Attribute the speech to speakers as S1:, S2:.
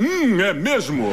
S1: Hum, é mesmo?